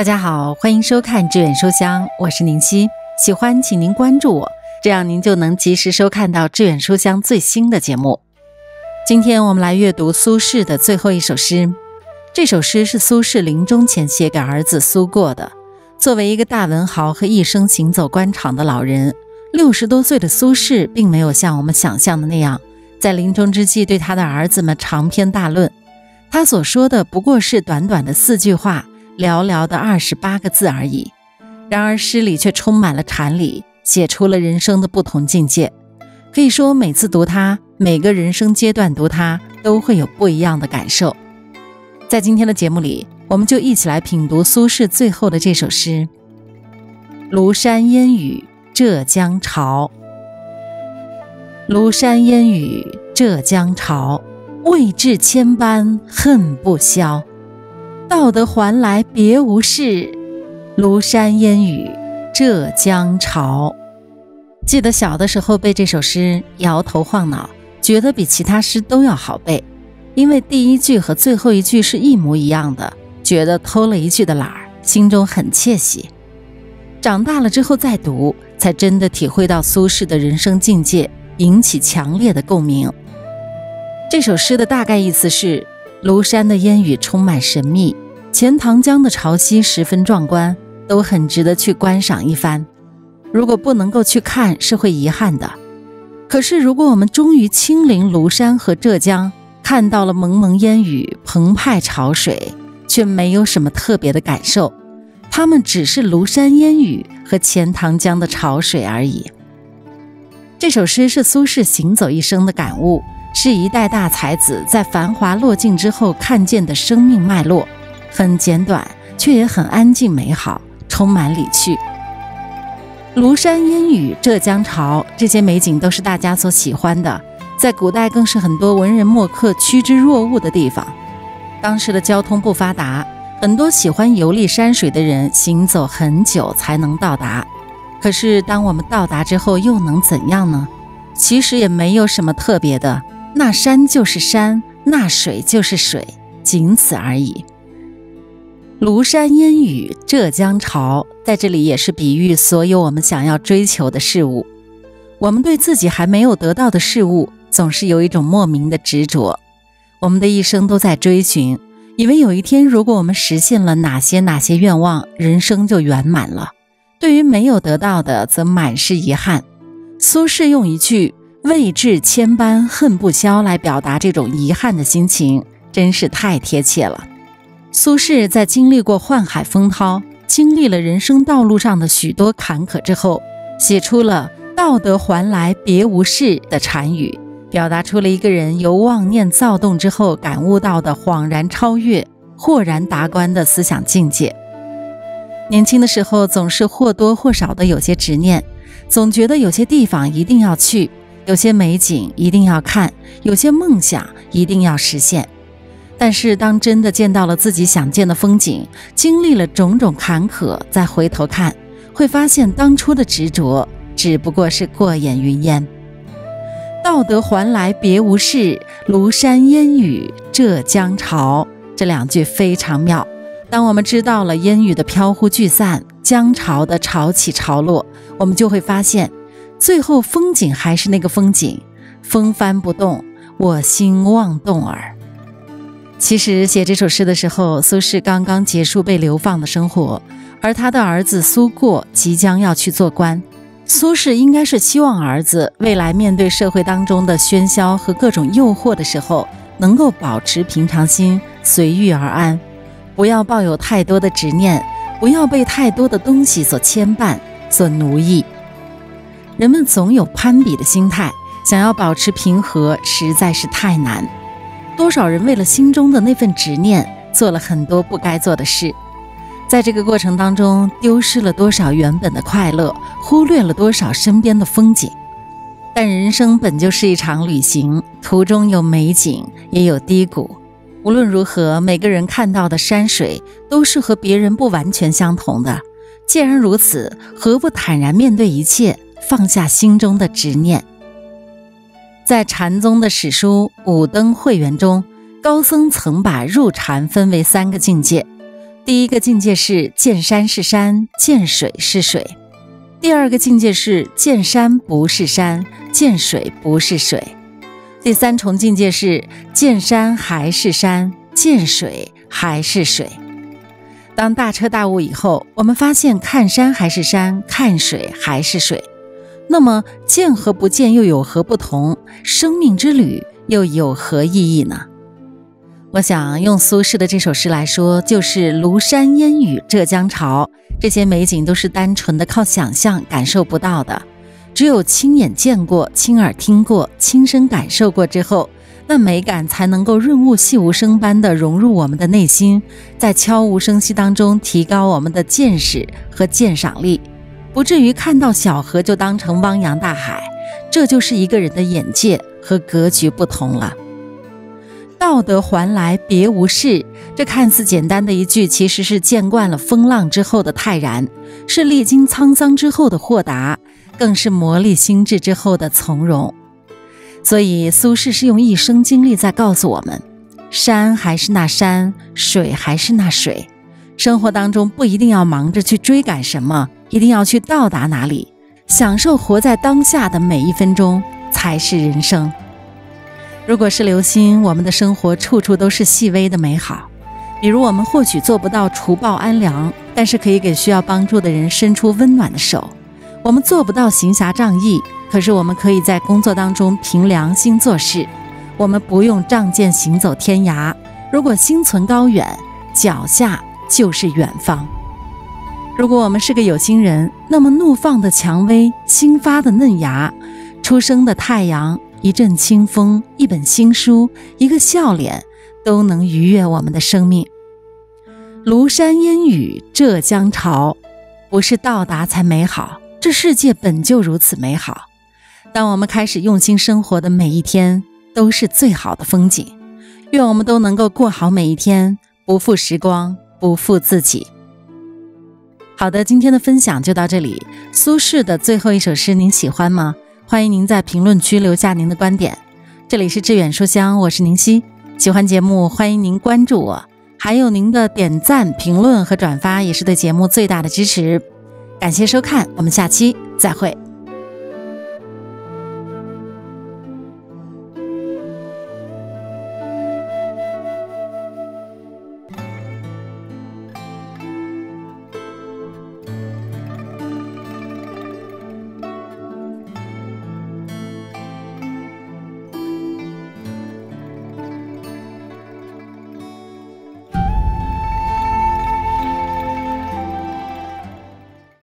大家好，欢迎收看《致远书香》，我是宁夕。喜欢请您关注我，这样您就能及时收看到《致远书香》最新的节目。今天我们来阅读苏轼的最后一首诗。这首诗是苏轼临终前写给儿子苏过的。作为一个大文豪和一生行走官场的老人，六十多岁的苏轼并没有像我们想象的那样，在临终之际对他的儿子们长篇大论。他所说的不过是短短的四句话。寥寥的二十八个字而已，然而诗里却充满了禅理，写出了人生的不同境界。可以说，每次读它，每个人生阶段读它，都会有不一样的感受。在今天的节目里，我们就一起来品读苏轼最后的这首诗：《庐山烟雨浙江潮》。庐山烟雨浙江潮，未至千般恨不消。到得还来别无事，庐山烟雨浙江潮。记得小的时候背这首诗，摇头晃脑，觉得比其他诗都要好背，因为第一句和最后一句是一模一样的，觉得偷了一句的懒儿，心中很窃喜。长大了之后再读，才真的体会到苏轼的人生境界，引起强烈的共鸣。这首诗的大概意思是。庐山的烟雨充满神秘，钱塘江的潮汐十分壮观，都很值得去观赏一番。如果不能够去看，是会遗憾的。可是，如果我们终于亲临庐山和浙江，看到了蒙蒙烟雨、澎湃潮水，却没有什么特别的感受，它们只是庐山烟雨和钱塘江的潮水而已。这首诗是苏轼行走一生的感悟。是一代大才子在繁华落尽之后看见的生命脉络，很简短，却也很安静美好，充满理趣。庐山烟雨浙江潮，这些美景都是大家所喜欢的，在古代更是很多文人墨客趋之若鹜的地方。当时的交通不发达，很多喜欢游历山水的人行走很久才能到达。可是当我们到达之后，又能怎样呢？其实也没有什么特别的。那山就是山，那水就是水，仅此而已。庐山烟雨浙江潮，在这里也是比喻所有我们想要追求的事物。我们对自己还没有得到的事物，总是有一种莫名的执着。我们的一生都在追寻，以为有一天，如果我们实现了哪些哪些愿望，人生就圆满了。对于没有得到的，则满是遗憾。苏轼用一句。未至千般恨不消，来表达这种遗憾的心情，真是太贴切了。苏轼在经历过宦海风涛，经历了人生道路上的许多坎坷之后，写出了“道德还来别无事”的禅语，表达出了一个人由妄念躁动之后感悟到的恍然超越、豁然达观的思想境界。年轻的时候，总是或多或少的有些执念，总觉得有些地方一定要去。有些美景一定要看，有些梦想一定要实现。但是，当真的见到了自己想见的风景，经历了种种坎坷，再回头看，会发现当初的执着只不过是过眼云烟。道德还来别无事，庐山烟雨浙江潮。这两句非常妙。当我们知道了烟雨的飘忽聚散，江潮的潮起潮落，我们就会发现。最后风景还是那个风景，风帆不动，我心妄动耳。其实写这首诗的时候，苏轼刚刚结束被流放的生活，而他的儿子苏过即将要去做官。苏轼应该是希望儿子未来面对社会当中的喧嚣和各种诱惑的时候，能够保持平常心，随遇而安，不要抱有太多的执念，不要被太多的东西所牵绊、所奴役。人们总有攀比的心态，想要保持平和实在是太难。多少人为了心中的那份执念，做了很多不该做的事，在这个过程当中，丢失了多少原本的快乐，忽略了多少身边的风景。但人生本就是一场旅行，途中有美景，也有低谷。无论如何，每个人看到的山水都是和别人不完全相同的。既然如此，何不坦然面对一切？放下心中的执念。在禅宗的史书《五灯会元》中，高僧曾把入禅分为三个境界：第一个境界是见山是山，见水是水；第二个境界是见山不是山，见水不是水；第三重境界是见山还是山，见水还是水。当大彻大悟以后，我们发现看山还是山，看水还是水。那么见和不见又有何不同？生命之旅又有何意义呢？我想用苏轼的这首诗来说，就是庐山烟雨浙江潮，这些美景都是单纯的靠想象感受不到的，只有亲眼见过、亲耳听过、亲身感受过之后，那美感才能够润物细无声般的融入我们的内心，在悄无声息当中提高我们的见识和鉴赏力，不至于看到小河就当成汪洋大海，这就是一个人的眼界和格局不同了。道德还来别无事，这看似简单的一句，其实是见惯了风浪之后的泰然，是历经沧桑之后的豁达，更是磨砺心智之后的从容。所以，苏轼是用一生经历在告诉我们：山还是那山，水还是那水。生活当中不一定要忙着去追赶什么，一定要去到达哪里，享受活在当下的每一分钟才是人生。如果是流星，我们的生活处处都是细微的美好。比如，我们或许做不到除暴安良，但是可以给需要帮助的人伸出温暖的手。我们做不到行侠仗义，可是我们可以在工作当中凭良心做事。我们不用仗剑行走天涯，如果心存高远，脚下就是远方。如果我们是个有心人，那么怒放的蔷薇，新发的嫩芽，初升的太阳。一阵清风，一本新书，一个笑脸，都能愉悦我们的生命。庐山烟雨浙江潮，不是到达才美好，这世界本就如此美好。当我们开始用心生活的每一天，都是最好的风景。愿我们都能够过好每一天，不负时光，不负自己。好的，今天的分享就到这里。苏轼的最后一首诗，您喜欢吗？欢迎您在评论区留下您的观点。这里是致远书香，我是宁熙。喜欢节目，欢迎您关注我。还有您的点赞、评论和转发，也是对节目最大的支持。感谢收看，我们下期再会。